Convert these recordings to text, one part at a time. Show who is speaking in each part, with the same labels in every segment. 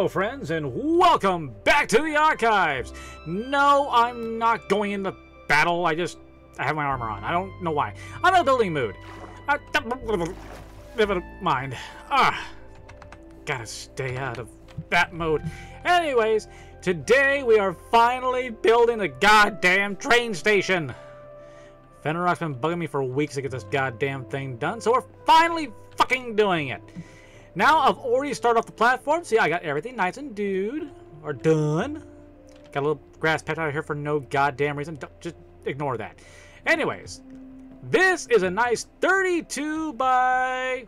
Speaker 1: Hello, friends, and welcome back to the archives. No, I'm not going into battle. I just I have my armor on. I don't know why. I'm in a building mood. Uh, never mind. Ah, gotta stay out of that mode. Anyways, today we are finally building the goddamn train station. Fenrir's been bugging me for weeks to get this goddamn thing done, so we're finally fucking doing it. Now I've already started off the platform. See, I got everything nice and dude, or done. Got a little grass patch out here for no goddamn reason. Don't, just ignore that. Anyways, this is a nice 32 by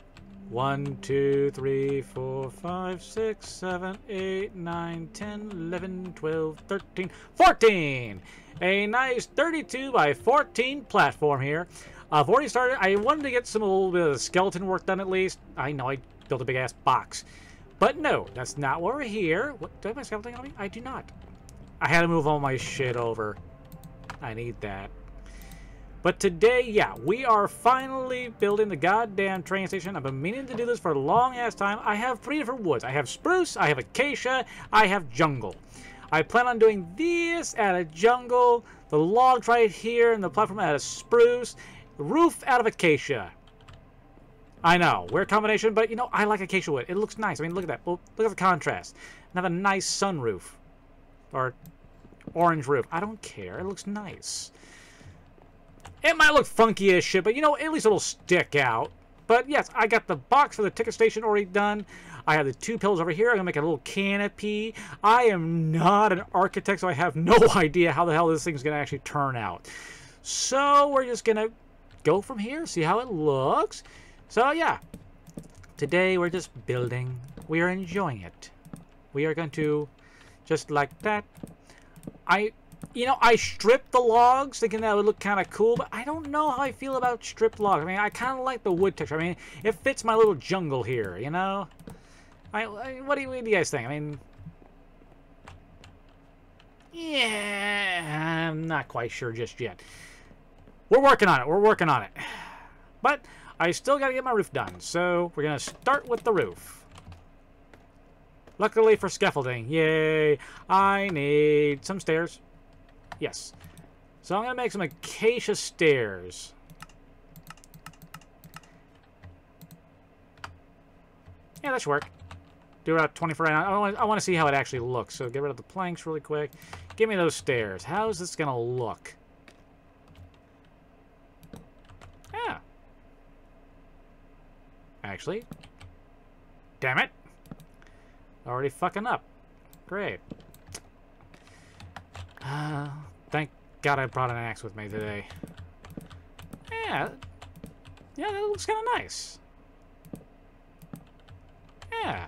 Speaker 1: 1, 2, 3, 4, 5, 6, 7, 8, 9, 10, 11, 12, 13, 14! A nice 32 by 14 platform here. I've already started. I wanted to get some a little bit of skeleton work done at least. I know I built a big ass box. But no, that's not why we're here. What, do I have my skeleton on me? I do not. I had to move all my shit over. I need that. But today, yeah, we are finally building the goddamn train station. I've been meaning to do this for a long ass time. I have three different woods. I have spruce, I have acacia, I have jungle. I plan on doing this out of jungle, the logs right here, and the platform out of spruce, roof out of acacia. I know, weird combination, but you know, I like acacia wood. It looks nice. I mean, look at that. Look at the contrast. And have a nice sunroof. Or orange roof. I don't care. It looks nice. It might look funky as shit, but you know, at least it'll stick out. But yes, I got the box for the ticket station already done. I have the two pillars over here. I'm going to make a little canopy. I am not an architect, so I have no idea how the hell this thing's going to actually turn out. So we're just going to go from here, see how it looks. So yeah, today we're just building. We are enjoying it. We are going to, just like that. I you know, I stripped the logs thinking that would look kind of cool, but I don't know how I feel about stripped logs. I mean, I kind of like the wood texture. I mean, it fits my little jungle here, you know? I, I what, do you, what do you guys think? I mean, yeah, I'm not quite sure just yet. We're working on it. We're working on it. But I still got to get my roof done, so we're going to start with the roof. Luckily for scaffolding, yay, I need some stairs. Yes. So I'm going to make some acacia stairs. Yeah, that should work. Do about 24 I want, I want to see how it actually looks. So get rid of the planks really quick. Give me those stairs. How is this going to look? Yeah. Actually. Damn it. Already fucking up. Great. Uh, thank God I brought an axe with me today. Yeah. Yeah, that looks kind of nice. Yeah.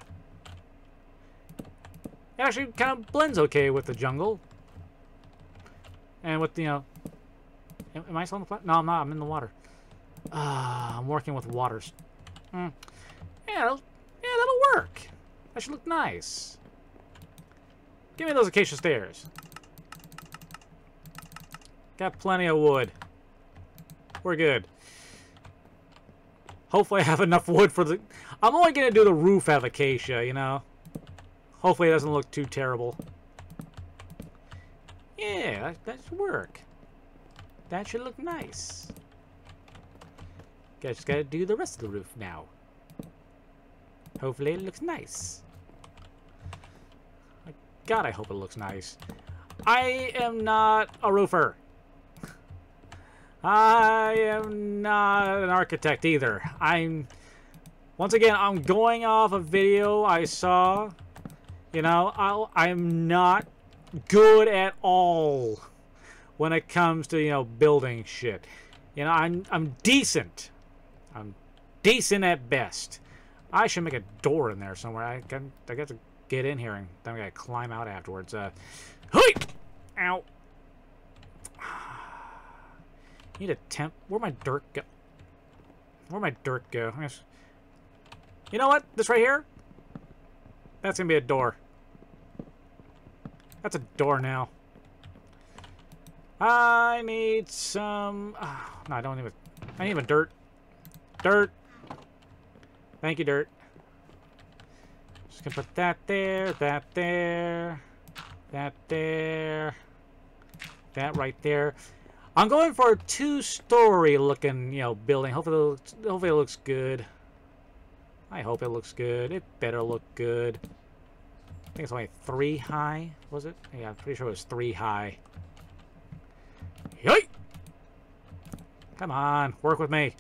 Speaker 1: It actually kind of blends okay with the jungle. And with, you know... Am I still on the planet? No, I'm not. I'm in the water. Uh, I'm working with waters. Hmm. Yeah, that'll, yeah, that'll work. That should look nice. Give me those acacia stairs. Got plenty of wood. We're good. Hopefully I have enough wood for the... I'm only going to do the roof of acacia, you know? Hopefully it doesn't look too terrible. Yeah, that, that should work. That should look nice. I just gotta do the rest of the roof now. Hopefully it looks nice. My God, I hope it looks nice. I am not a roofer. I am not an architect either. I'm, once again, I'm going off a video I saw. You know, i I'm not good at all when it comes to, you know, building shit. You know, I'm, I'm decent. Decent at best. I should make a door in there somewhere. I got, I got to get in here and then I gotta climb out afterwards. Uh, hey! Ow. Need a temp. Where my dirt go? Where my dirt go? You know what? This right here? That's gonna be a door. That's a door now. I need some... Oh, no, I don't even... I need even dirt. Dirt. Thank you, dirt. Just gonna put that there, that there, that there, that right there. I'm going for a two-story looking, you know, building. Hopefully, it looks, hopefully it looks good. I hope it looks good. It better look good. I think it's only three high, was it? Yeah, I'm pretty sure it was three high. Yay! Come on, work with me.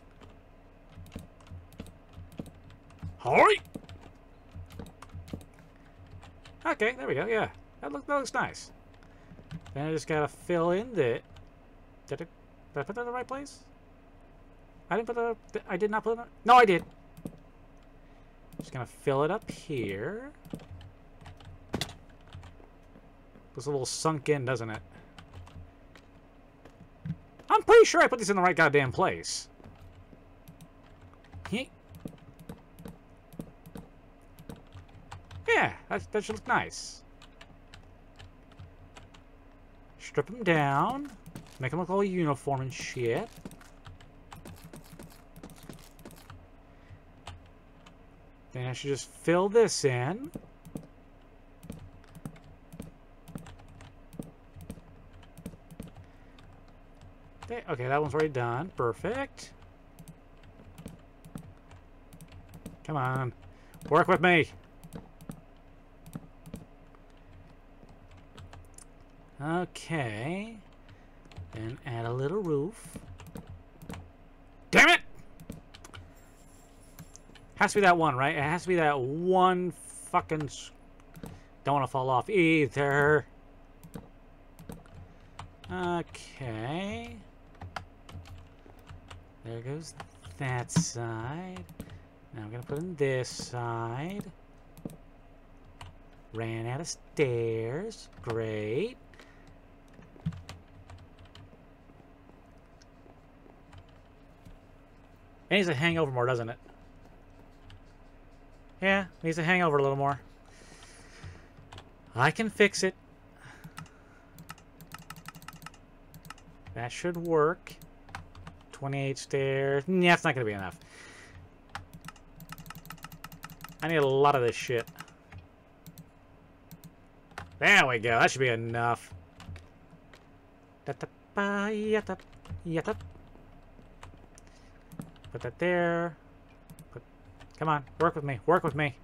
Speaker 1: Hurry! Okay, there we go, yeah. That, look, that looks nice. Then I just gotta fill in the... Did, it, did I put that in the right place? I didn't put that... I did not put it... No, I did! Just gonna fill it up here. Looks a little sunk in, doesn't it? I'm pretty sure I put this in the right goddamn place. Yeah, that, that should look nice. Strip them down. Make them look all uniform and shit. Then I should just fill this in. Okay, that one's already done. Perfect. Come on. Work with me. Okay. Then add a little roof. Damn it! Has to be that one, right? It has to be that one fucking... Don't want to fall off either. Okay. There goes that side. Now I'm going to put in this side. Ran out of stairs. Great. It needs to hang over more, doesn't it? Yeah, needs to hang over a little more. I can fix it. That should work. 28 stairs. Yeah, it's not going to be enough. I need a lot of this shit. There we go. That should be enough. Put that there. Put, come on, work with me. Work with me.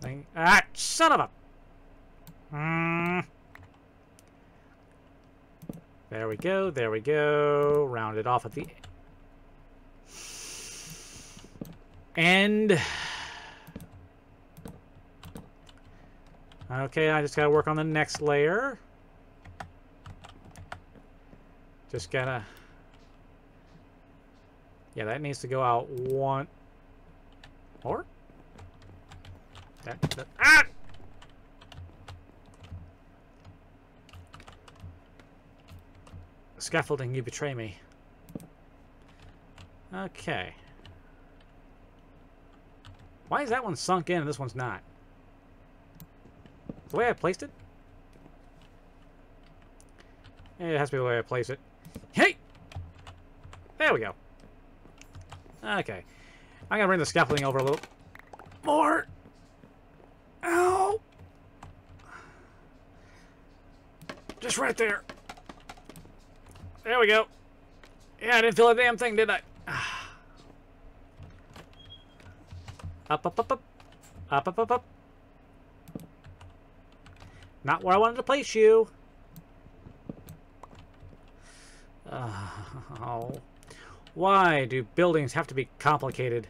Speaker 1: Thing. Ah, son of a. Mm. There we go. There we go. Round it off at the end. Okay, I just gotta work on the next layer. Just gotta yeah, that needs to go out one more. That, that ah! Scaffolding, you betray me. Okay. Why is that one sunk in and this one's not? The way I placed it? It has to be the way I place it. Hey! There we go. Okay. I'm gonna bring the scaffolding over a little more. Ow! Just right there. There we go. Yeah, I didn't feel a damn thing, did I? Up, up, up, up. Up, up, up, up. Not where I wanted to place you. Oh. Why do buildings have to be complicated?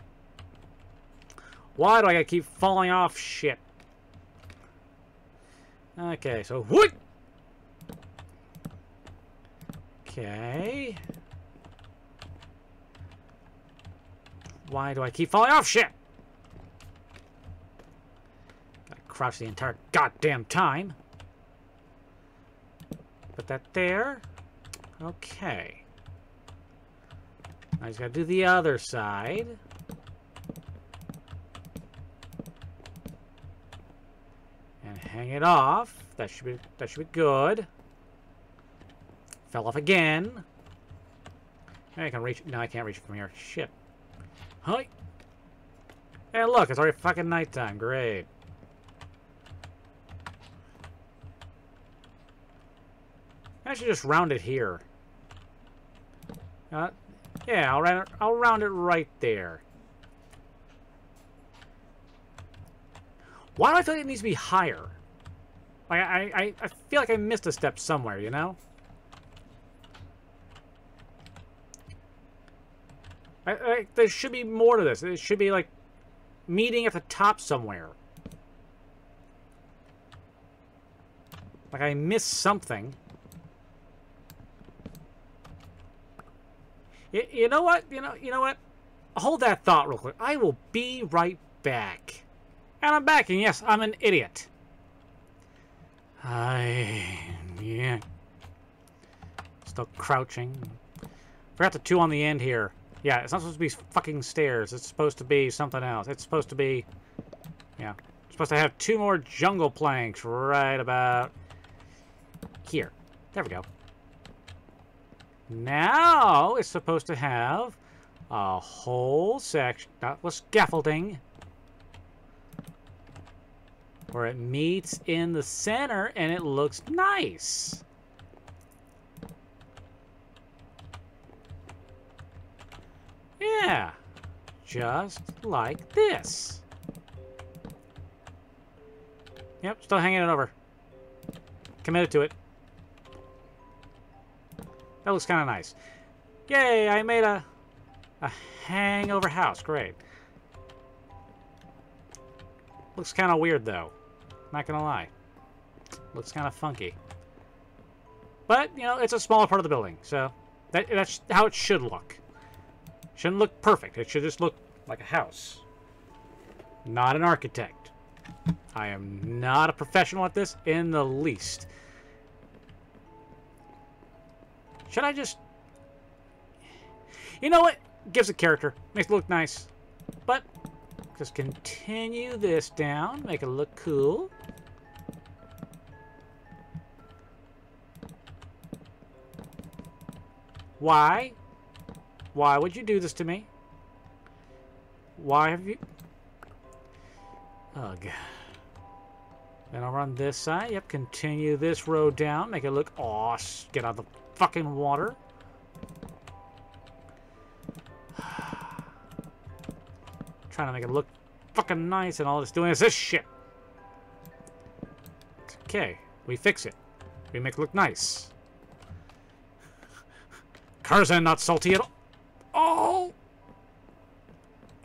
Speaker 1: Why do I gotta keep falling off shit? Okay, so what? Okay. Why do I keep falling off shit? Gotta crouch the entire goddamn time. Put that there. Okay. I just gotta do the other side. And hang it off. That should be that should be good. Fell off again. Now I can reach no, I can't reach it from here. Shit. Hi. Hey, look, it's already fucking nighttime. Great. I should just round it here. Uh, yeah, I'll round, it, I'll round it right there. Why do I feel like it needs to be higher? Like, I, I, I feel like I missed a step somewhere, you know? I, I, there should be more to this. It should be, like, meeting at the top somewhere. Like, I missed something. You, you know what? You know, you know what? Hold that thought real quick. I will be right back. And I'm back, and yes, I'm an idiot. I... yeah. Still crouching. Forgot the two on the end here. Yeah, it's not supposed to be fucking stairs. It's supposed to be something else. It's supposed to be... Yeah. It's supposed to have two more jungle planks right about... Here. There we go. Now it's supposed to have a whole section... That was scaffolding where it meets in the center and it looks nice. Yeah, just like this. Yep, still hanging it over. Committed to it. That looks kind of nice. Yay, I made a, a hangover house. Great. Looks kind of weird, though. Not gonna lie. Looks kind of funky. But, you know, it's a smaller part of the building, so that, that's how it should look. Shouldn't look perfect. It should just look like a house. Not an architect. I am not a professional at this in the least. Should I just... You know what? Gives a character. Makes it look nice. But, just continue this down. Make it look cool. Why? Why would you do this to me? Why have you... Ugh. Then I'll run this side. Yep, continue this road down. Make it look awesome. Get out of the fucking water. Trying to make it look fucking nice and all it's doing is this shit. Okay, we fix it. We make it look nice. Curzan not salty at all. Oh!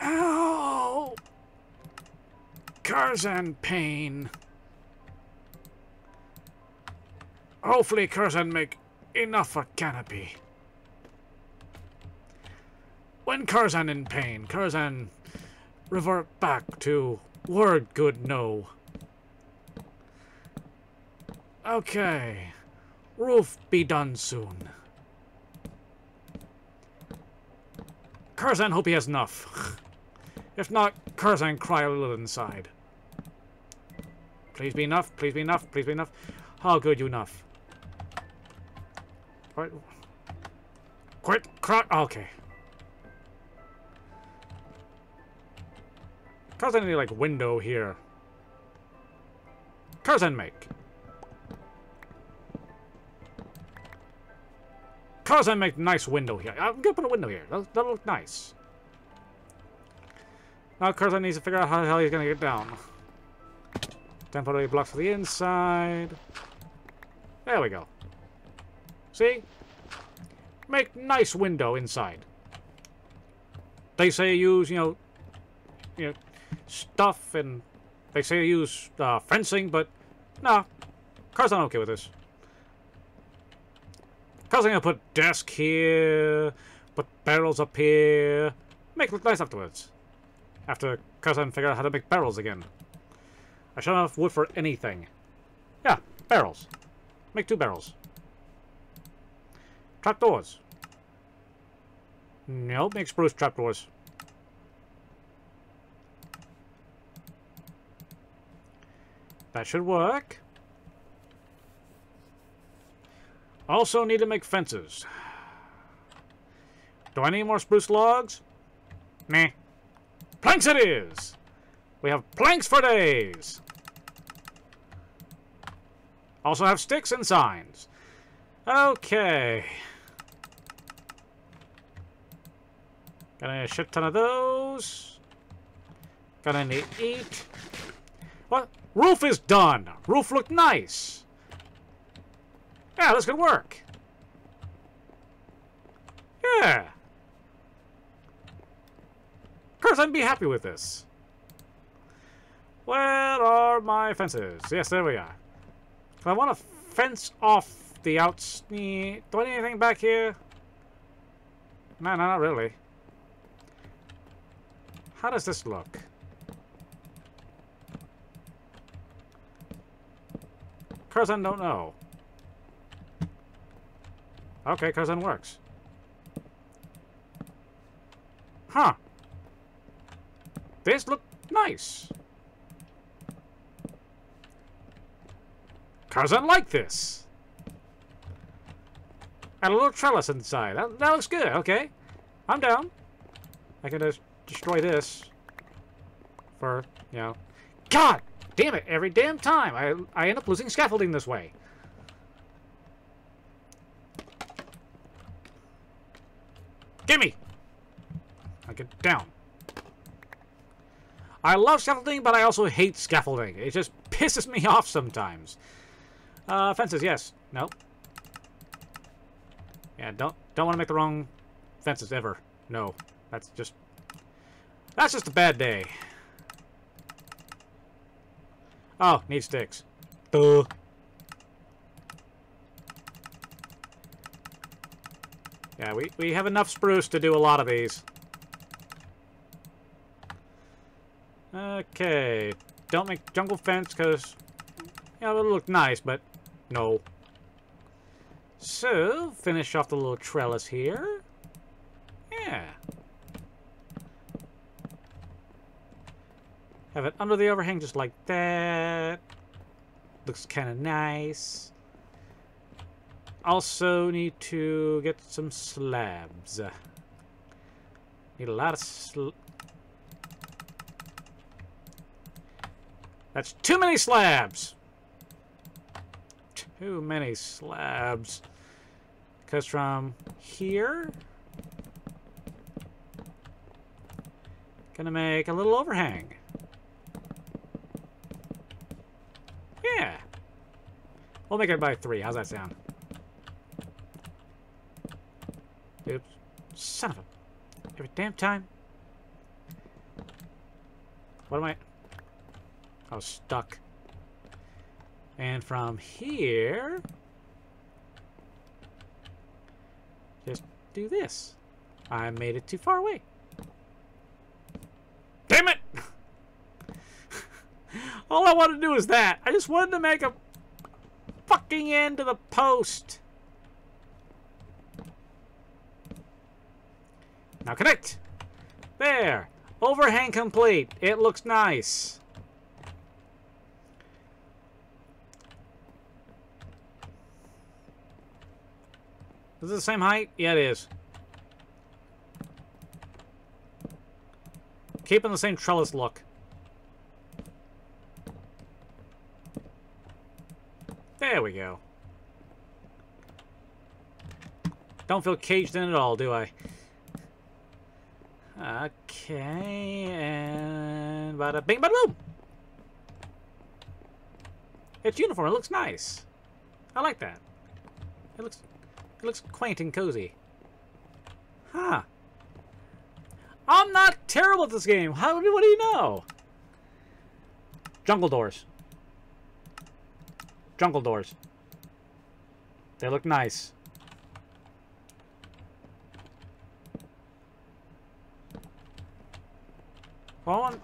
Speaker 1: Ow! Curzan pain. Hopefully Curzan make enough for canopy. When Curzan in pain, Curzan revert back to word good no. Okay. Roof be done soon. Curzan hope he has enough. if not, Curzan cry a little inside. Please be enough, please be enough, please be enough. How good you enough? What? Quit. Okay. Curzan need like window here. Curzan make. Curzan make nice window here. I'm gonna put a window here. That'll, that'll look nice. Now Curzan needs to figure out how the hell he's gonna get down. Temporary blocks for the inside. There we go. See? Make nice window inside. They say use, you know, you know, stuff and they say use uh, fencing, but nah, Car's not okay with this. Car's gonna put desk here, put barrels up here, make it look nice afterwards. After Cousin figure out how to make barrels again. I should have wood for anything. Yeah, barrels. Make two barrels. Trapdoors. No, make spruce trapdoors. That should work. Also need to make fences. Do I need more spruce logs? Nah. Planks it is! We have planks for days. Also have sticks and signs. Okay. Got a shit ton of those. Gonna eat. What? Roof is done. Roof looked nice. Yeah, this could work. Yeah. Of course, I'd be happy with this. Where are my fences? Yes, there we are. I want to fence off the outs. Do I need anything back here? No, no, not really. How does this look? Curzan don't know. Okay, Curzan works. Huh. This look nice. Curzan like this. And a little trellis inside. That, that looks good. Okay. I'm down. I can just destroy this. For, you know. God damn it. Every damn time I, I end up losing scaffolding this way. Gimme! I get down. I love scaffolding, but I also hate scaffolding. It just pisses me off sometimes. Uh, fences, yes. No. Yeah, don't don't want to make the wrong fences ever. No. That's just... That's just a bad day. Oh, need sticks. Duh. Yeah, we, we have enough spruce to do a lot of these. Okay. Don't make jungle fence, because... Yeah, it'll look nice, but no. So, finish off the little trellis here. Yeah. Have it under the overhang just like that. Looks kind of nice. Also need to get some slabs. Need a lot of sl That's too many slabs! Too many slabs. Because from here... Gonna make a little overhang. Yeah. We'll make it by three. How's that sound? Oops. Son of a... Every damn time. What am I... I was stuck. And from here... Just do this. I made it too far away. Damn it! All I wanted to do is that. I just wanted to make a fucking end to the post. Now connect. There. Overhang complete. It looks nice. Is it the same height? Yeah, it is. Keeping the same trellis look. There we go. Don't feel caged in at all, do I? Okay, and bada bing bada boom! It's uniform, it looks nice. I like that. It looks it looks quaint and cozy. Huh. I'm not terrible at this game. How what do you know? Jungle doors. Jungle doors. They look nice. On.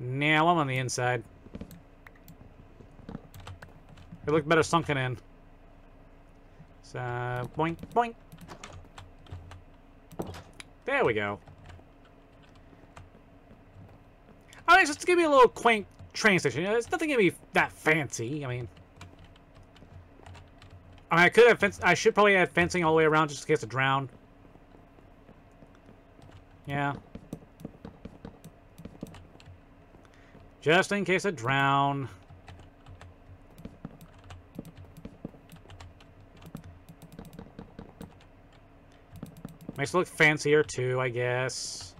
Speaker 1: Nah, I'm on the inside. It look better sunken in. So, boink, boink. There we go. Mean, it's just give me a little quaint train station. It's nothing gonna be that fancy. I mean, I mean, I could have fence. I should probably add fencing all the way around just in case of drown. Yeah. Just in case I drown. Makes it look fancier too, I guess.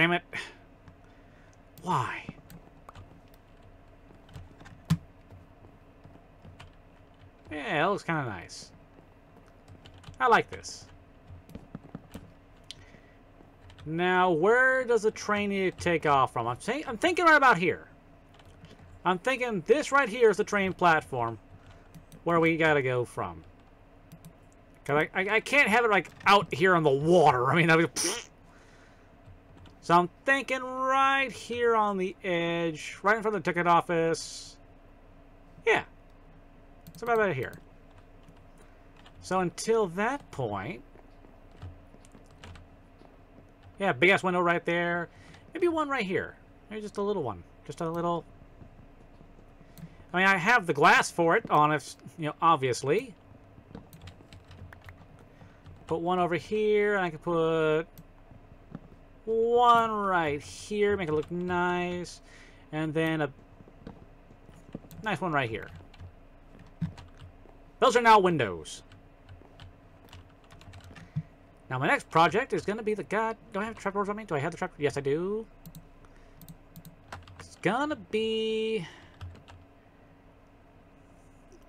Speaker 1: Damn it. Why? Yeah, it looks kind of nice. I like this. Now, where does the train need to take off from? I'm, I'm thinking right about here. I'm thinking this right here is the train platform where we gotta go from. Cause I, I, I can't have it like out here on the water. I mean, be, so I'm thinking right here on the edge, right in front of the ticket office. Yeah, it's about right here. So until that point, yeah, big ass window right there. Maybe one right here. Maybe just a little one. Just a little I mean, I have the glass for it on it, you know, obviously. Put one over here, and I can put one right here, make it look nice. And then a nice one right here. Those are now windows. Now my next project is going to be the god... Do I have trapdoors on me? Do I have the trap? Yes, I do. It's gonna be...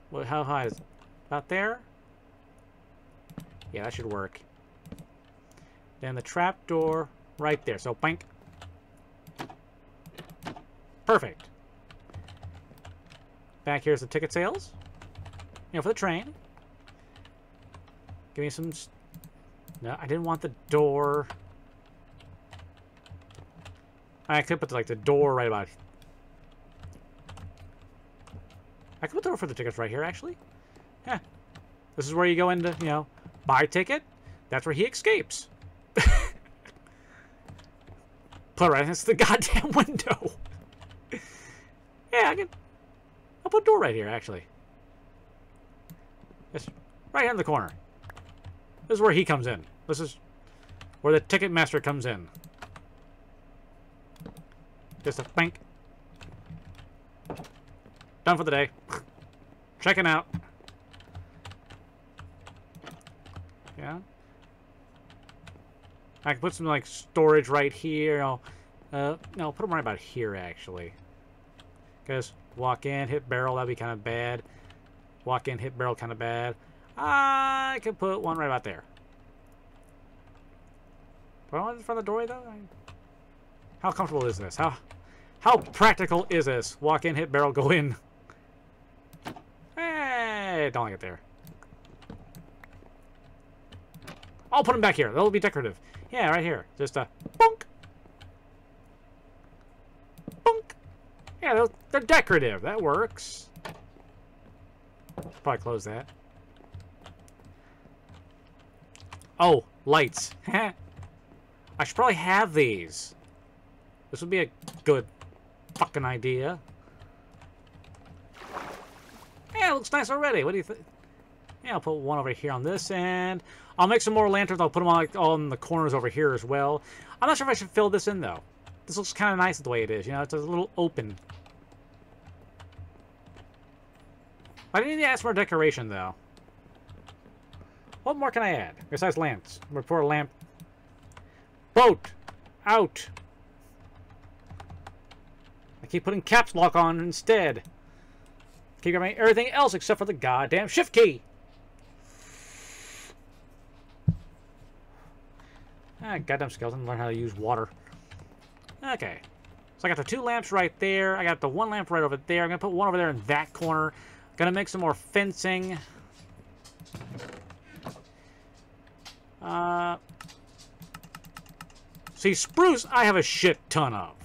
Speaker 1: Well, how high is it? About there? Yeah, that should work. Then the trap door right there. So, bank. Perfect. Back here's the ticket sales. You know, for the train. Give me some... No, I didn't want the door. I could put, like, the door right about I could put the door for the tickets right here, actually. Yeah. This is where you go into, you know, buy ticket. That's where he escapes. Against the goddamn window. yeah, I can... I'll put a door right here, actually. It's right here in the corner. This is where he comes in. This is where the ticket master comes in. Just a bank. Done for the day. Checking out. Yeah. I can put some, like, storage right here. I'll, uh, no, put them right about here, actually. Because walk in, hit barrel, that'd be kind of bad. Walk in, hit barrel, kind of bad. I could put one right about there. Do I want it in front of the doorway, though? How comfortable is this? How, how practical is this? Walk in, hit barrel, go in. Hey, don't get there. I'll put them back here. They'll be decorative. Yeah, right here. Just a bonk. Bonk. Yeah, they're decorative. That works. Probably close that. Oh, lights. I should probably have these. This would be a good fucking idea. Yeah, it looks nice already. What do you think? Yeah, I'll put one over here on this end. I'll make some more lanterns. I'll put them on, like, on the corners over here as well. I'm not sure if I should fill this in, though. This looks kind of nice the way it is. You know, it's a little open. I need to add more decoration, though. What more can I add? Besides lamps. A lamp. Boat! Out! I keep putting caps lock on instead. Keep grabbing everything else except for the goddamn shift key. Ah, goddamn skeleton, learn how to use water. Okay. So I got the two lamps right there. I got the one lamp right over there. I'm going to put one over there in that corner. Gonna make some more fencing. Uh, see, spruce I have a shit ton of.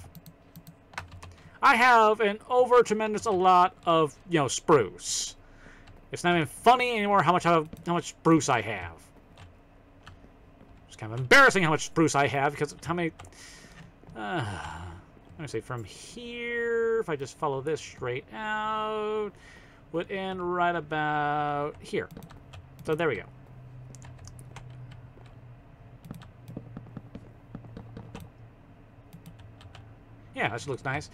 Speaker 1: I have an over tremendous a lot of, you know, spruce. It's not even funny anymore how much how, how much spruce I have. It's kind of embarrassing how much spruce I have because how many. Uh, let me see from here. If I just follow this straight out, would end right about here. So there we go. Yeah, that looks nice.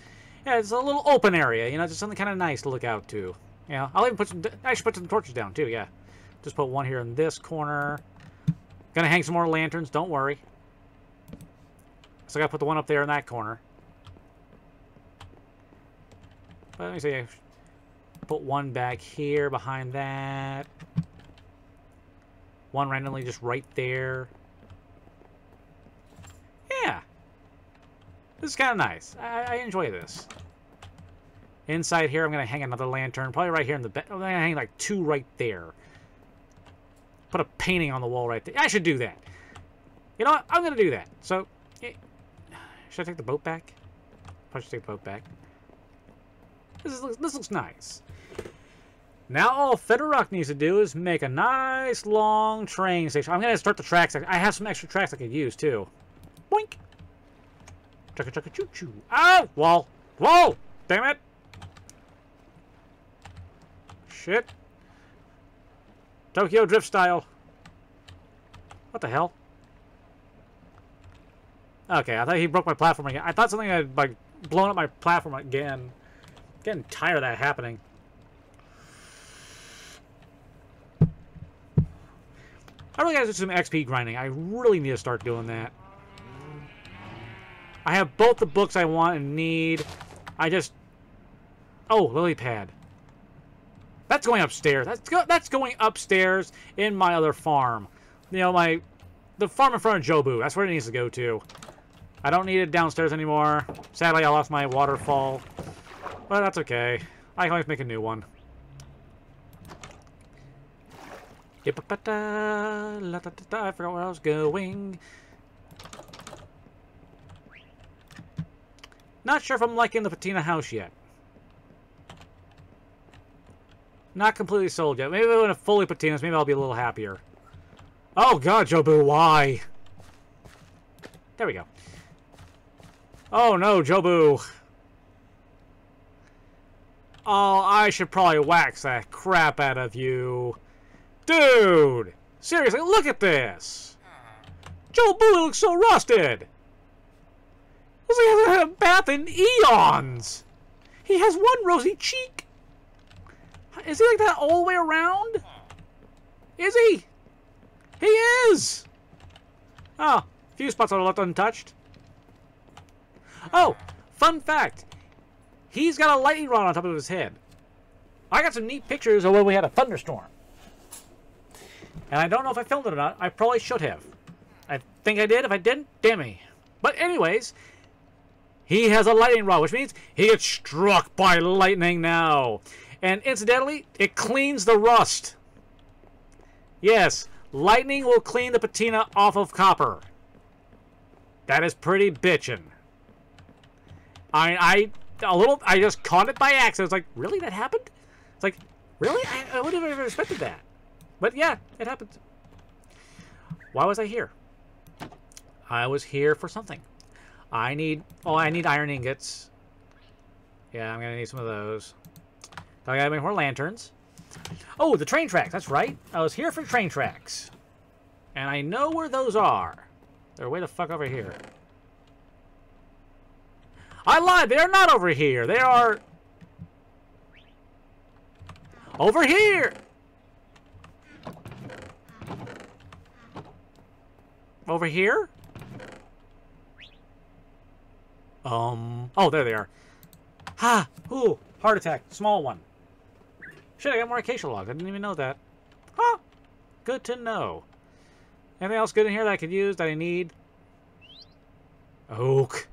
Speaker 1: Yeah, it's a little open area, you know, just something kind of nice to look out to. Yeah, I'll even put some, I should put some torches down too, yeah. Just put one here in this corner. Gonna hang some more lanterns, don't worry. So I gotta put the one up there in that corner. But let me see. Put one back here behind that. One randomly just right there. Yeah. This is kind of nice. I, I, enjoy this. Inside here, I'm going to hang another lantern. Probably right here in the bed. I'm going to hang like two right there. Put a painting on the wall right there. I should do that. You know what? I'm going to do that. So, eh, should I take the boat back? Should take the boat back. This, is, this looks nice. Now all Federock needs to do is make a nice long train station. I'm going to start the tracks. I have some extra tracks I could use too. Boink! Chugga chugga choo choo. Oh! Wall! Whoa! Damn it! Shit. Tokyo Drift style. What the hell? Okay, I thought he broke my platform again. I thought something had like blown up my platform again. Getting tired of that happening. I really gotta do some XP grinding. I really need to start doing that. I have both the books I want and need. I just... Oh, lily pad. That's going upstairs. That's go that's going upstairs in my other farm. You know, my... The farm in front of Jobu. That's where it needs to go to. I don't need it downstairs anymore. Sadly, I lost my waterfall. But that's okay. I can always make a new one. I forgot where I was going. Not sure if I'm liking the patina house yet. Not completely sold yet. Maybe when it fully patinas, maybe I'll be a little happier. Oh god, Jobu, why? There we go. Oh no, Jobu. Oh, I should probably wax that crap out of you. Dude! Seriously, look at this! Jobu looks so rusted! Looks he hasn't had a bath in eons! He has one rosy cheek! Is he like that all the way around? Is he? He is! Oh, a few spots are left untouched. Oh, fun fact. He's got a lightning rod on top of his head. I got some neat pictures of when we had a thunderstorm. And I don't know if I filmed it or not. I probably should have. I think I did. If I didn't, damn me. But anyways, he has a lightning rod, which means he gets struck by lightning now. And incidentally, it cleans the rust. Yes, lightning will clean the patina off of copper. That is pretty bitchin'. I, I, a little, I just caught it by accident. It's like, really? That happened? It's like, really? I, I wouldn't have ever expected that. But yeah, it happened. Why was I here? I was here for something. I need, oh, I need iron ingots. Yeah, I'm gonna need some of those. I gotta make more lanterns. Oh, the train tracks, that's right. I was here for train tracks. And I know where those are. They're way the fuck over here. I lied, they are not over here. They are... Over here! Over here? Um... Oh, there they are. Ha! Ooh, heart attack. Small one. Shit, I got more acacia logs. I didn't even know that. Huh. Good to know. Anything else good in here that I could use, that I need? Oak.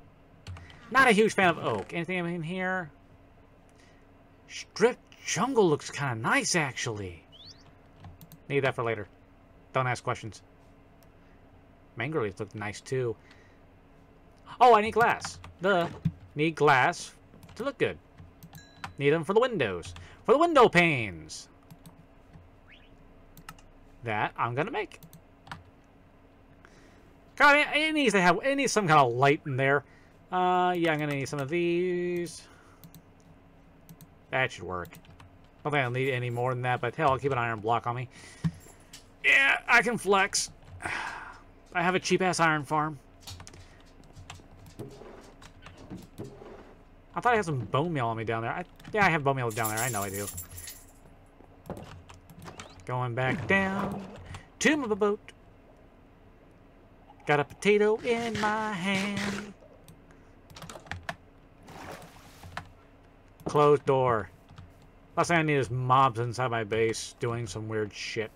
Speaker 1: Not a huge fan of oak. Anything in here? Strip jungle looks kind of nice, actually. Need that for later. Don't ask questions. Mango leaves look nice, too. Oh, I need glass. Duh. Need glass to look good. Need them for the windows. For the window panes. That I'm gonna make. God, it needs to have it needs some kind of light in there. Uh, yeah, I'm gonna need some of these. That should work. I don't think I'll need any more than that, but hell, I'll keep an iron block on me. Yeah, I can flex. I have a cheap-ass iron farm. I thought I had some bone meal on me down there. I, yeah, I have bone meal down there. I know I do. Going back down to my boat. Got a potato in my hand. Closed door. Last thing I need is mobs inside my base doing some weird shit.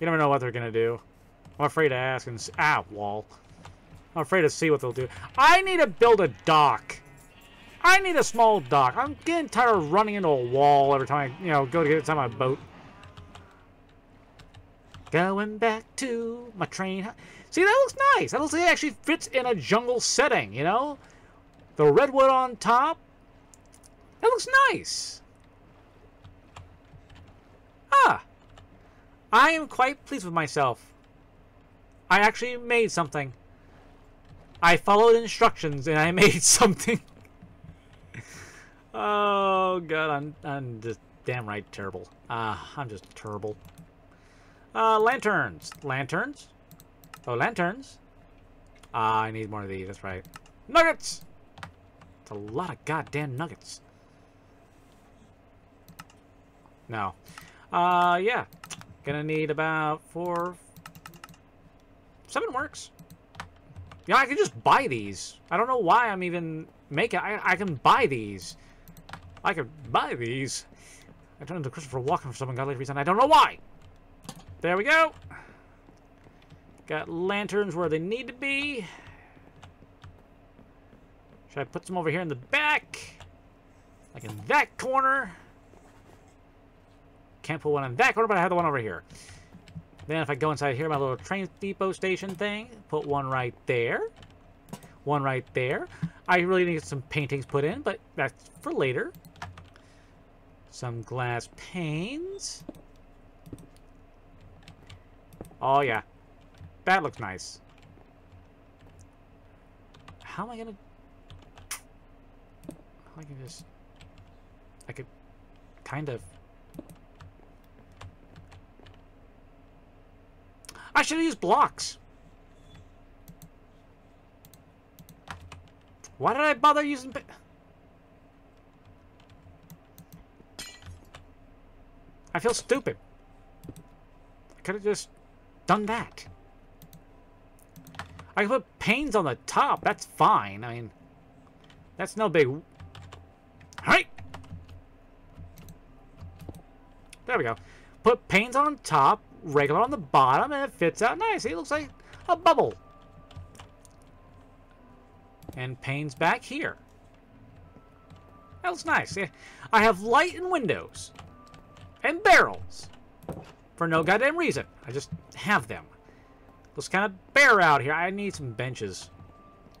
Speaker 1: You never know what they're gonna do. I'm afraid to ask and... Ah, wall. I'm afraid to see what they'll do. I need to build a dock. I need a small dock. I'm getting tired of running into a wall every time I, you know, go to get inside my boat. Going back to my train. See, that looks nice. That looks like it actually fits in a jungle setting, you know? The redwood on top. That looks nice. Ah. I am quite pleased with myself. I actually made something. I followed instructions and I made something. Oh god, I'm I'm just damn right terrible. Ah, uh, I'm just terrible. Uh, lanterns, lanterns. Oh, lanterns. Ah, uh, I need more of these. That's right. Nuggets. It's a lot of goddamn nuggets. No. Uh, yeah. Gonna need about four... Seven works. Yeah, I can just buy these. I don't know why I'm even making... I, I can buy these. I can buy these. I turned into Christopher Walken for some ungodly reason. I don't know why. There we go. Got lanterns where they need to be. Should I put some over here in the back? Like in that corner. Can't put one in that corner, but I have the one over here. Then if I go inside here, my little train depot station thing, put one right there. One right there. I really need some paintings put in, but that's for later. Some glass panes. Oh, yeah. That looks nice. How am I gonna... I can just... I could kind of I should have used blocks. Why did I bother using... I feel stupid. I could have just done that. I can put panes on the top. That's fine. I mean, that's no big... Right. There we go. Put panes on top, regular on the bottom, and it fits out nice. It looks like a bubble. And panes back here. That looks nice. I have light in windows. And barrels. For no goddamn reason. I just have them. Looks kind of bare out here. I need some benches.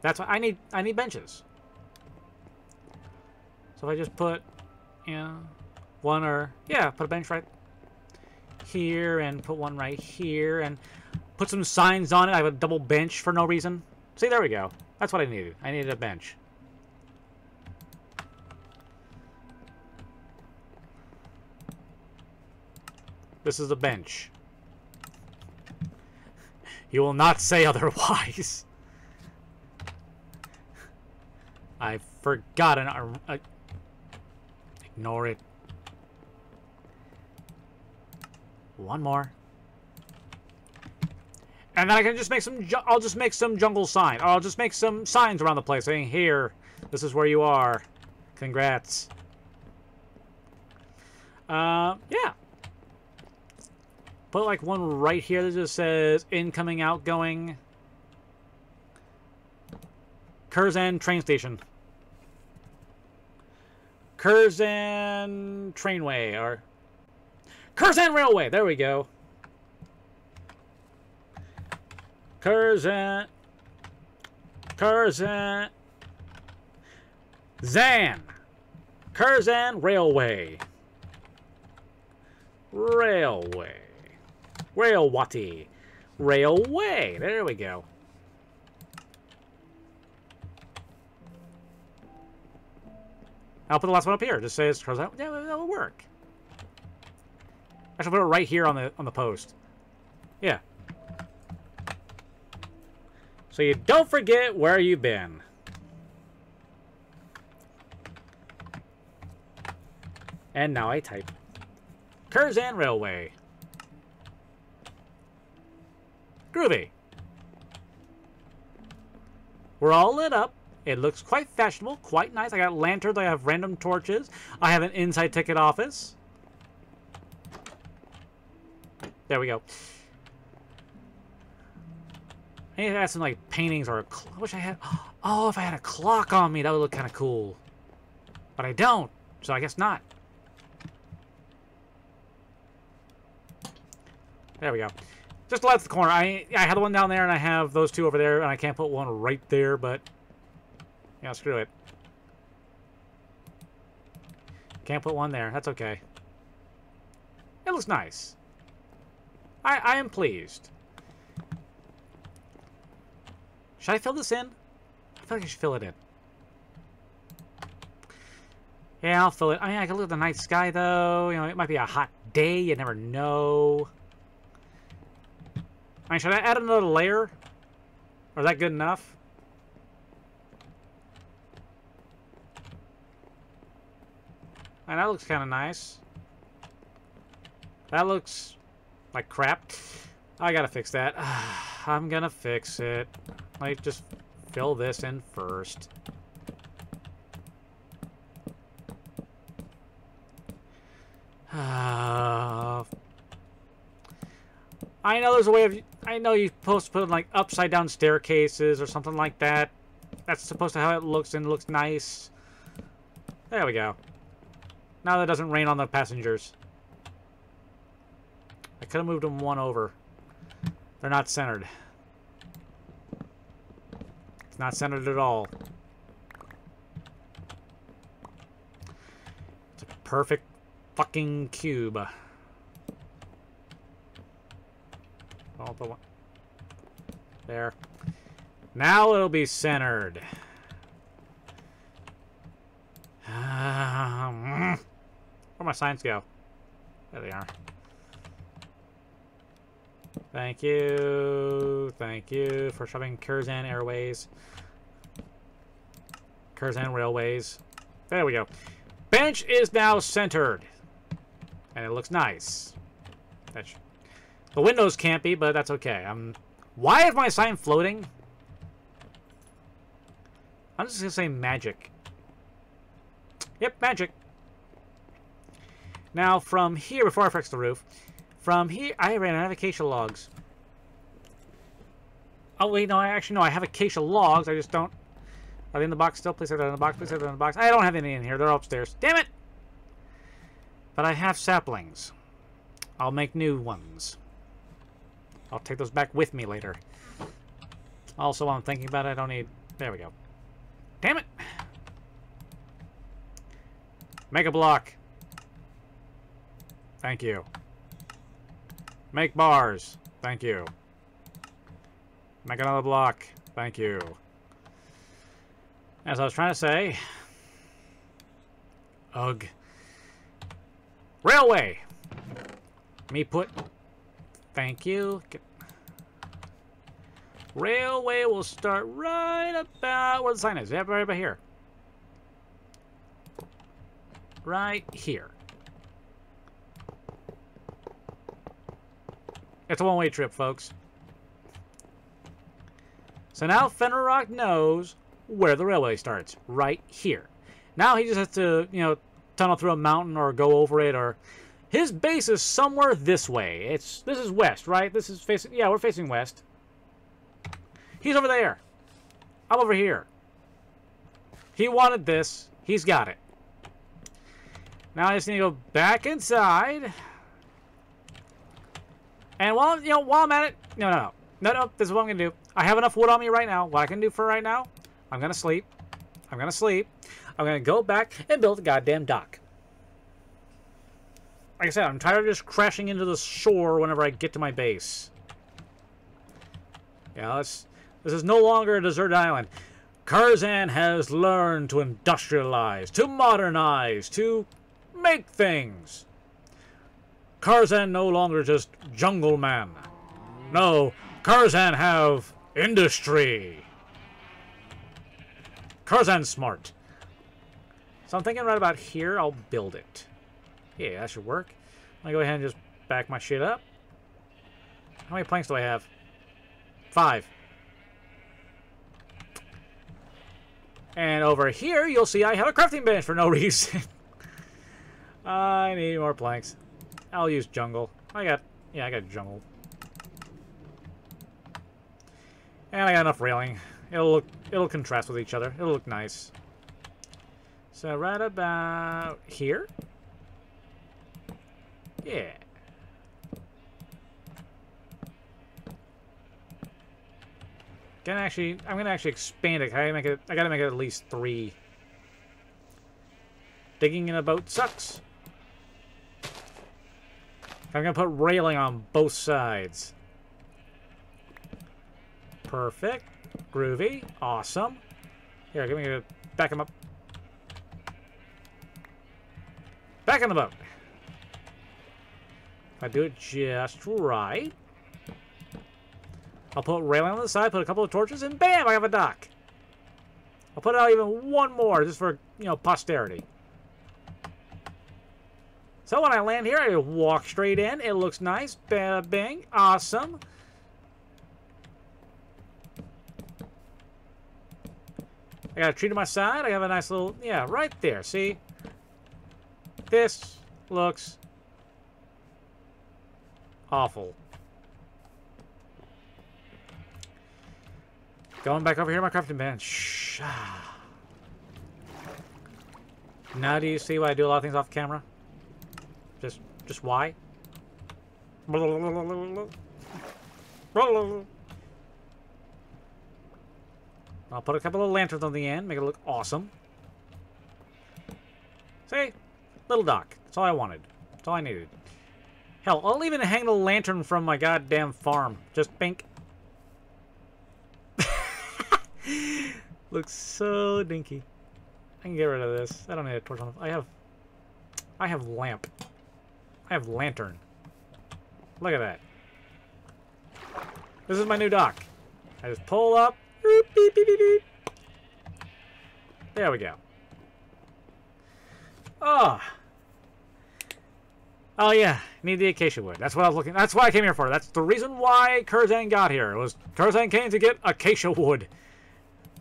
Speaker 1: That's what I need. I need benches. So if I just put, know, one or, yeah, put a bench right here and put one right here and put some signs on it. I have a double bench for no reason. See, there we go. That's what I needed. I needed a bench. This is a bench. You will not say otherwise. I've forgotten. Uh, ignore it. One more. And then I can just make some, I'll just make some jungle sign. Or I'll just make some signs around the place saying, here, this is where you are. Congrats. Uh, yeah. Put like one right here that just says incoming, outgoing. Curzan train station. Curzan trainway, or Curzan Railway. There we go. Curzan. Curzan. Zan. Curzan Railway. Railway. Railwatty. Railway. There we go. I'll put the last one up here. Just say it's crossed out. Yeah, that will work. I should put it right here on the on the post. Yeah. So you don't forget where you've been. And now I type Curzan Railway. Groovy. We're all lit up. It looks quite fashionable, quite nice. I got lanterns, I have random torches. I have an inside ticket office. There we go. I need to add some like paintings or I wish I had. Oh, if I had a clock on me, that would look kind of cool. But I don't, so I guess not. There we go. Just left the corner. I I had one down there, and I have those two over there, and I can't put one right there, but yeah, screw it. Can't put one there. That's okay. It looks nice. I I am pleased. Should I fill this in? I feel like I should fill it in. Yeah, I'll fill it. I mean, I can look at the night sky, though. You know, it might be a hot day. You never know. I mean, should I add another layer? Or is that good enough? And that looks kind of nice. That looks like crap. I gotta fix that. I'm gonna fix it. Like, just fill this in first. I know there's a way of... I know you're supposed to put like upside down staircases or something like that. That's supposed to how it looks and looks nice. There we go. Now that doesn't rain on the passengers. I could have moved them one over. They're not centered. It's not centered at all. It's a perfect fucking cube. The one. There. Now it'll be centered. Um, where'd my signs go? There they are. Thank you. Thank you for shoving Curzan Airways. Curzan Railways. There we go. Bench is now centered. And it looks nice. That's, the windows can't be, but that's okay. I'm, why is my sign floating? I'm just to say magic. Yep, magic. Now, from here, before I fix the roof, from here, I ran out of acacia logs. Oh, wait, no, I actually, no, I have acacia logs, I just don't... Are they in the box still? Please say they're in the box, please say they're in the box. I don't have any in here, they're upstairs. Damn it! But I have saplings. I'll make new ones. I'll take those back with me later. Also, while I'm thinking about it, I don't need... There we go. Damn it! Make a block. Thank you. Make bars. Thank you. Make another block. Thank you. As I was trying to say... Ugh. Railway! Me put... Thank you. Get... Railway will start right about where the sign is. Yep, right about here. Right here. It's a one-way trip, folks. So now Fenrir Rock knows where the railway starts, right here. Now he just has to, you know, tunnel through a mountain or go over it or... His base is somewhere this way. It's This is west, right? This is facing... Yeah, we're facing west. He's over there. I'm over here. He wanted this. He's got it. Now I just need to go back inside. And while you know, while I'm at it, no, no, no, no, no. This is what I'm gonna do. I have enough wood on me right now. What I can do for right now, I'm gonna sleep. I'm gonna sleep. I'm gonna go back and build a goddamn dock. Like I said, I'm tired of just crashing into the shore whenever I get to my base. Yeah, this is no longer a desert island. Karzan has learned to industrialize, to modernize, to make things. Karzan no longer just jungle man. No, Karzan have industry. Curzan smart. So I'm thinking right about here, I'll build it. Yeah, that should work. I'm gonna go ahead and just back my shit up. How many planks do I have? Five. And over here, you'll see I have a crafting bench for no reason. I need more planks. I'll use jungle. I got, yeah, I got jungle. And I got enough railing. It'll look, it'll contrast with each other. It'll look nice. So right about here. Yeah. Gonna actually, I'm gonna actually expand it. I gotta make it. I gotta make it at least three. Digging in a boat sucks. I'm gonna put railing on both sides. Perfect. Groovy. Awesome. Here, give me a back him up. Back in the boat. I do it just right. I'll put railing on the side, put a couple of torches, and bam, I have a dock. I'll put out even one more just for, you know, posterity. So when I land here, I walk straight in. It looks nice. Bada bing. Awesome. I got a tree to my side. I have a nice little, yeah, right there. See? This looks awful. Going back over here, my crafting bench. now do you see why I do a lot of things off camera? Just, just why? I'll put a couple of lanterns on the end, make it look awesome. See? Little dock. That's all I wanted. That's all I needed. Hell, I'll even hang the lantern from my goddamn farm. Just pink. Looks so dinky. I can get rid of this. I don't need a torch on. I have, I have lamp. I have lantern. Look at that. This is my new dock. I just pull up. Beep, beep, beep, there we go. Oh. Oh yeah, need the acacia wood. That's what I was looking. That's what I came here for. That's the reason why Curzan got here. It was Curzan came to get acacia wood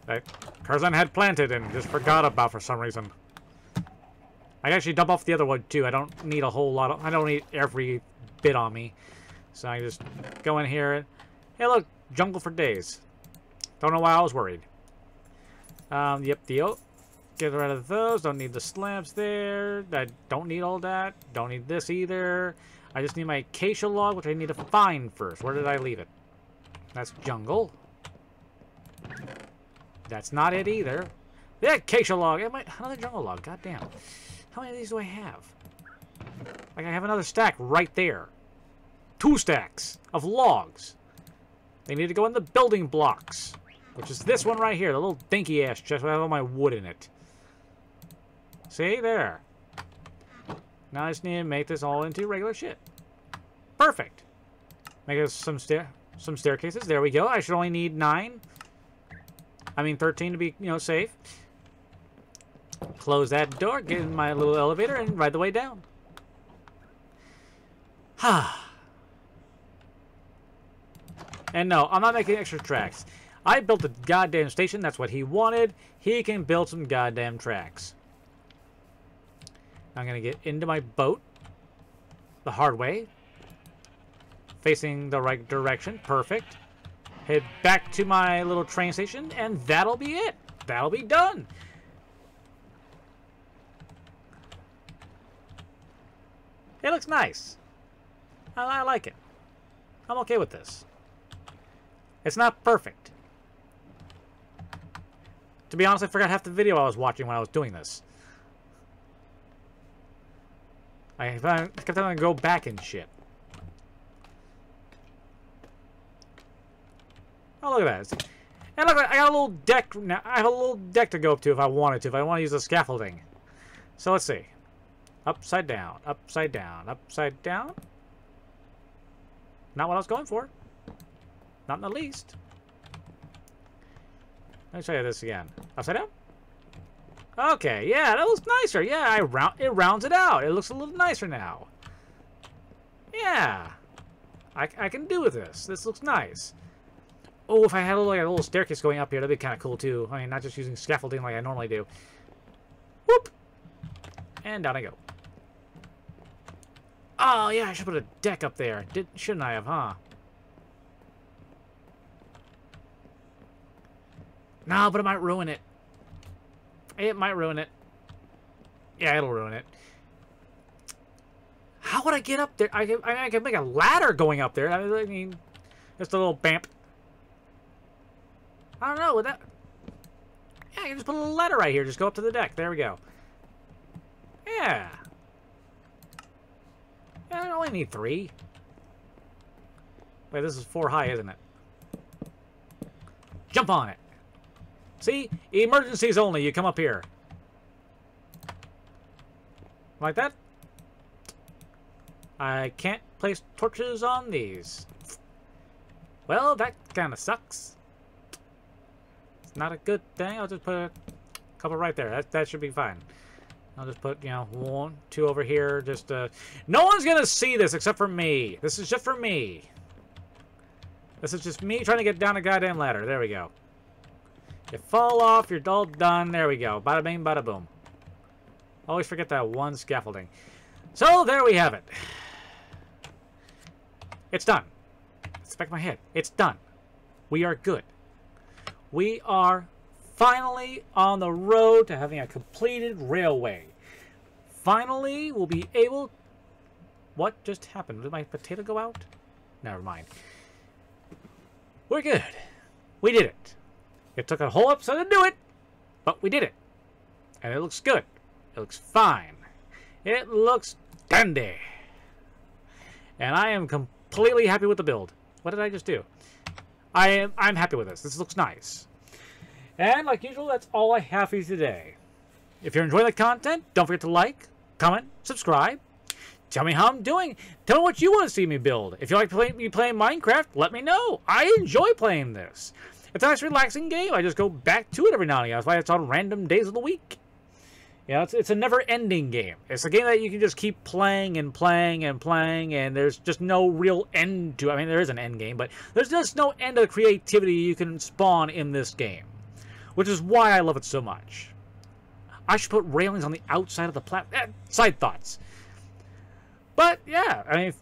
Speaker 1: that Curzan had planted and just forgot about for some reason. I actually dump off the other wood too. I don't need a whole lot of, I don't need every bit on me. So I just go in here and, hey look, jungle for days. Don't know why I was worried. Um, yep, the oak. Get rid of those. Don't need the slabs there. I don't need all that. Don't need this either. I just need my acacia log, which I need to find first. Where did I leave it? That's jungle. That's not it either. The acacia log. Another jungle log. God damn. How many of these do I have? Like, I have another stack right there. Two stacks of logs. They need to go in the building blocks. Which is this one right here. The little dinky ass chest with all my wood in it. See? There. Now I just need to make this all into regular shit. Perfect. Make us some stair some staircases. There we go. I should only need nine. I mean 13 to be, you know, safe. Close that door, get in my little elevator, and ride the way down. Ha. and no, I'm not making extra tracks. I built a goddamn station. That's what he wanted. He can build some goddamn tracks. I'm going to get into my boat the hard way. Facing the right direction. Perfect head back to my little train station, and that'll be it. That'll be done. It looks nice. I, I like it. I'm okay with this. It's not perfect. To be honest, I forgot half the video I was watching when I was doing this. I kept having to go back and shit. Oh, look at that. And look, I got a little deck now. I have a little deck to go up to if I wanted to, if I want to use the scaffolding. So let's see. Upside down, upside down, upside down. Not what I was going for. Not in the least. Let me show you this again. Upside down. Okay, yeah, that looks nicer. Yeah, I round it rounds it out. It looks a little nicer now. Yeah. I, I can do with this. This looks nice. Oh, if I had a, like, a little staircase going up here, that'd be kind of cool, too. I mean, not just using scaffolding like I normally do. Whoop! And down I go. Oh, yeah, I should put a deck up there. Did, shouldn't I have, huh? No, but it might ruin it. It might ruin it. Yeah, it'll ruin it. How would I get up there? I can, I, can make a ladder going up there. I mean, just a little bamp. I don't know. Would that... Yeah, I can just put a little ladder right here. Just go up to the deck. There we go. Yeah. Yeah, I only need three. Wait, this is four high, isn't it? Jump on it. See? Emergencies only. You come up here. Like that? I can't place torches on these. Well, that kind of sucks. It's not a good thing. I'll just put a couple right there. That, that should be fine. I'll just put, you know, one, two over here. Just, uh... No one's gonna see this except for me. This is just for me. This is just me trying to get down a goddamn ladder. There we go. You fall off, you're all done. There we go. Bada bing, bada boom. Always forget that one scaffolding. So, there we have it. It's done. It's back my head. It's done. We are good. We are finally on the road to having a completed railway. Finally, we'll be able... What just happened? Did my potato go out? Never mind. We're good. We did it. It took a whole episode to do it, but we did it. And it looks good. It looks fine. It looks dandy. And I am completely happy with the build. What did I just do? I am I'm happy with this. This looks nice. And like usual, that's all I have for you today. If you're enjoying the content, don't forget to like, comment, subscribe. Tell me how I'm doing. Tell me what you want to see me build. If you like play, me playing Minecraft, let me know. I enjoy playing this. It's a nice, relaxing game. I just go back to it every now and again. That's why it's on random days of the week. You know, it's, it's a never-ending game. It's a game that you can just keep playing and playing and playing, and there's just no real end to it. I mean, there is an end game, but there's just no end to the creativity you can spawn in this game. Which is why I love it so much. I should put railings on the outside of the platform. Eh, side thoughts. But, yeah, I mean,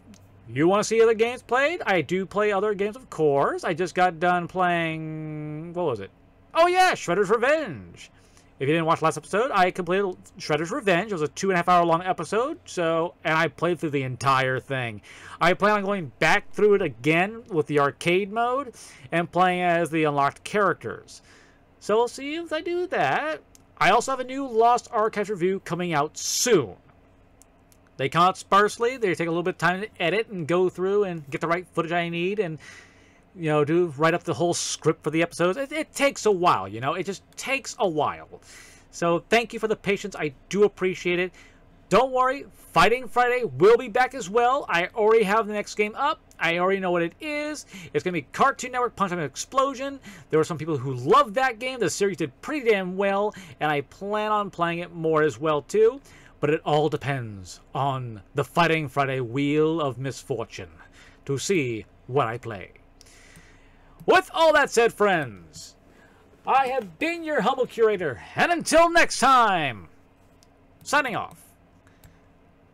Speaker 1: you want to see other games played? I do play other games, of course. I just got done playing... What was it? Oh, yeah, Shredder's Revenge. If you didn't watch last episode, I completed Shredder's Revenge. It was a two and a half hour long episode, so and I played through the entire thing. I plan on going back through it again with the arcade mode and playing as the unlocked characters. So we'll see if I do that. I also have a new Lost Archives review coming out soon. They come out sparsely. They take a little bit of time to edit and go through and get the right footage I need and, you know, do write up the whole script for the episodes. It, it takes a while, you know. It just takes a while. So thank you for the patience. I do appreciate it. Don't worry, Fighting Friday will be back as well. I already have the next game up. I already know what it is. It's going to be Cartoon Network Punch Out Explosion. There were some people who loved that game. The series did pretty damn well, and I plan on playing it more as well, too but it all depends on the Fighting Friday Wheel of Misfortune to see what I play. With all that said, friends, I have been your humble curator, and until next time, signing off.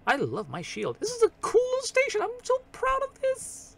Speaker 1: I love my shield. This is a cool station. I'm so proud of this.